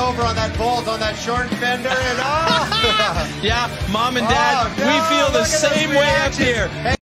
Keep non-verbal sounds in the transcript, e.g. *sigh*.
over on that bolt on that short fender, and oh, *laughs* yeah, mom and dad, oh, no, we feel the same way up here. Hey,